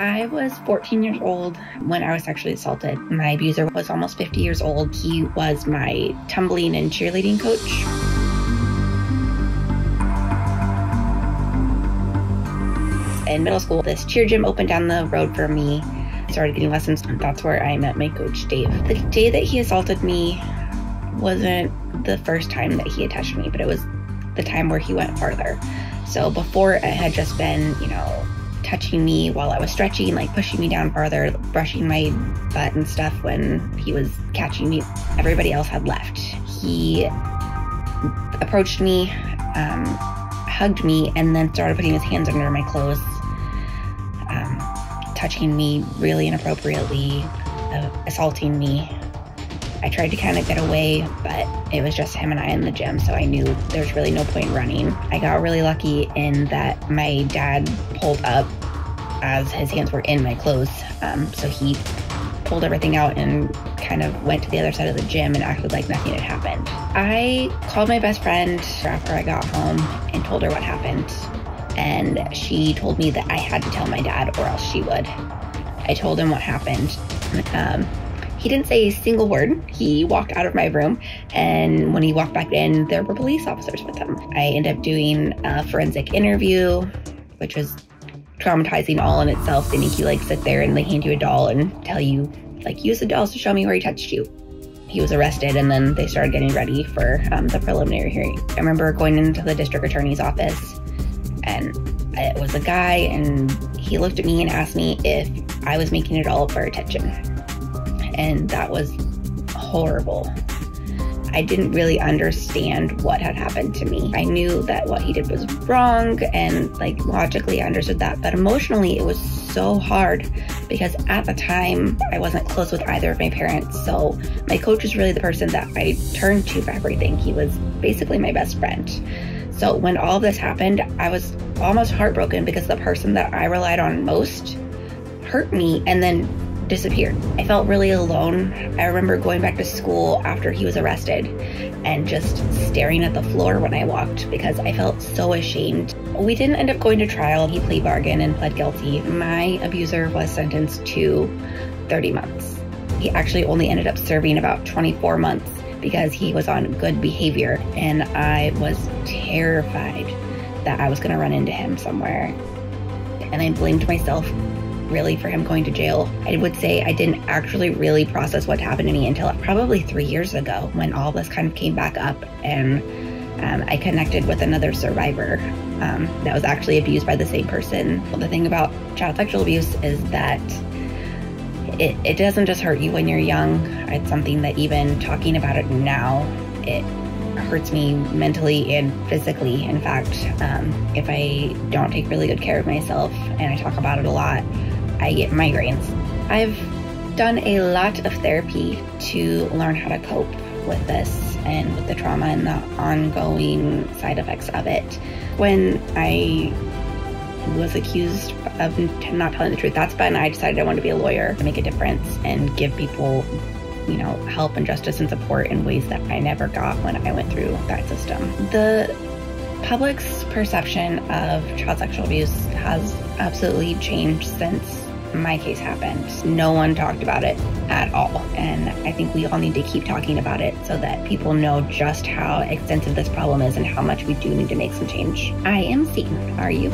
I was 14 years old when I was sexually assaulted. My abuser was almost 50 years old. He was my tumbling and cheerleading coach. In middle school, this cheer gym opened down the road for me. I started getting lessons. And that's where I met my coach, Dave. The day that he assaulted me wasn't the first time that he had touched me, but it was the time where he went farther. So before it had just been, you know, touching me while I was stretching, like pushing me down farther, brushing my butt and stuff when he was catching me. Everybody else had left. He approached me, um, hugged me, and then started putting his hands under my clothes, um, touching me really inappropriately, uh, assaulting me. I tried to kind of get away, but it was just him and I in the gym, so I knew there's really no point running. I got really lucky in that my dad pulled up as his hands were in my clothes. Um, so he pulled everything out and kind of went to the other side of the gym and acted like nothing had happened. I called my best friend after I got home and told her what happened. And she told me that I had to tell my dad or else she would. I told him what happened. Um, he didn't say a single word. He walked out of my room, and when he walked back in, there were police officers with him. I ended up doing a forensic interview, which was traumatizing all in itself. They make you like sit there and they hand you a doll and tell you, like, use the dolls to show me where he touched you. He was arrested, and then they started getting ready for um, the preliminary hearing. I remember going into the district attorney's office, and it was a guy, and he looked at me and asked me if I was making it all up for attention. And that was horrible. I didn't really understand what had happened to me. I knew that what he did was wrong and like logically I understood that, but emotionally it was so hard because at the time I wasn't close with either of my parents. So my coach was really the person that I turned to for everything. He was basically my best friend. So when all of this happened, I was almost heartbroken because the person that I relied on most hurt me and then disappeared. I felt really alone. I remember going back to school after he was arrested and just staring at the floor when I walked because I felt so ashamed. We didn't end up going to trial. He plea bargained and pled guilty. My abuser was sentenced to 30 months. He actually only ended up serving about 24 months because he was on good behavior and I was terrified that I was going to run into him somewhere. And I blamed myself really for him going to jail. I would say I didn't actually really process what happened to me until probably three years ago when all this kind of came back up and um, I connected with another survivor um, that was actually abused by the same person. Well, the thing about child sexual abuse is that it, it doesn't just hurt you when you're young. It's something that even talking about it now, it hurts me mentally and physically. In fact, um, if I don't take really good care of myself and I talk about it a lot, I get migraines. I've done a lot of therapy to learn how to cope with this and with the trauma and the ongoing side effects of it. When I was accused of not telling the truth, that's when I decided I wanted to be a lawyer to make a difference and give people, you know, help and justice and support in ways that I never got when I went through that system. The public's perception of child sexual abuse has absolutely changed since my case happened. No one talked about it at all. And I think we all need to keep talking about it so that people know just how extensive this problem is and how much we do need to make some change. I am seen. Are you?